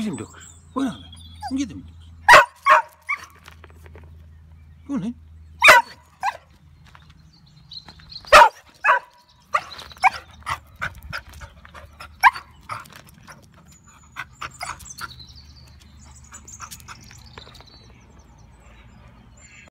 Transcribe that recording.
29. Bu ne be? Gidin. Bu ne?